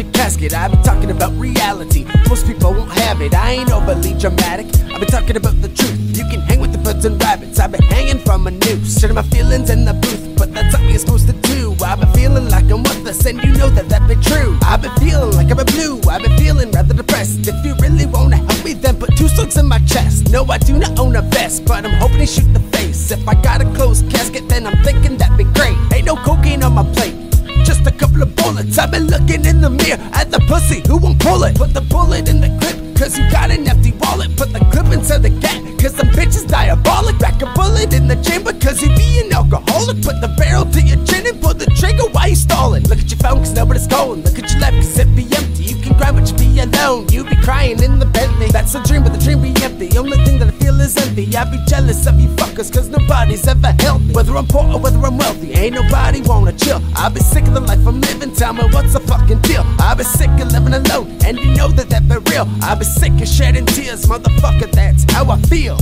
your casket. I be talking about reality. Most people won't have it. I ain't overly dramatic. I be talking about the truth. You can hang with the birds and rabbits. I've been hanging from a noose. Sharing my feelings in the booth, but that's not what you're supposed to do. I've been feeling like I'm worthless, and you know that that be true. I've been feeling like I'm a blue. I've been feeling rather depressed. If you really wanna help me, then put two slugs in my chest. No, I do not own a vest, but I'm hoping to shoot the face. If I got a closed casket, then I'm thinking that'd be great. Ain't no cocaine on my plate. Couple of bullets. I've been looking in the mirror at the pussy who won't pull it. Put the bullet in the clip, cause you got an empty wallet. Put the clip into the gap, cause some bitches diabolic. Back a bullet in the chamber, cause you be an alcoholic. Put the barrel to your chin and pull the trigger while you stalling. Look at your phone, cause nobody's calling. Look at your left, cause it be empty. You can cry, but you be alone. You be crying in the Bentley. That's a dream, but the dream be is envy. I be jealous of you fuckers, cause nobody's ever helped me. Whether I'm poor or whether I'm wealthy, ain't nobody wanna chill. I be sick of the life I'm living. Tell me what's the fucking deal. I be sick of living alone, and you know that that be real. I be sick of shedding tears, motherfucker. That's how I feel.